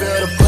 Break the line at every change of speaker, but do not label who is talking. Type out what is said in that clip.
better.